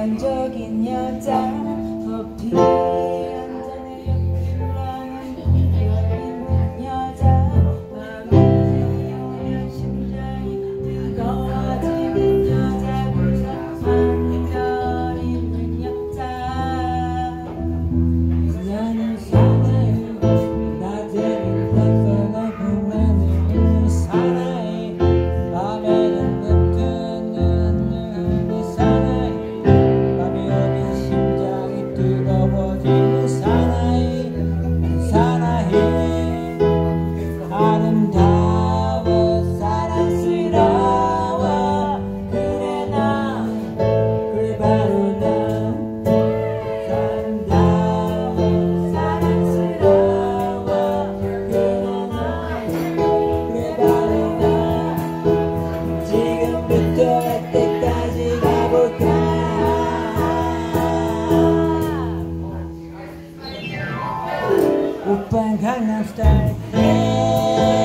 낭만적인 여자 어필 and Gangnam Style. Hey.